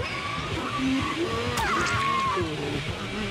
Oh, my God.